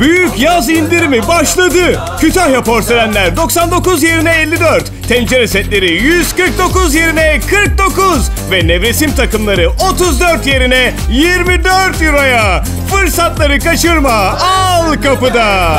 Büyük yaz indirimi başladı. Kütahya porselenler 99 yerine 54. Tencere setleri 149 yerine 49. Ve nevresim takımları 34 yerine 24 euroya. Fırsatları kaçırma. Al kapıda.